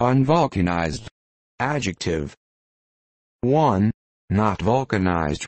Unvulcanized. Adjective. 1. Not vulcanized.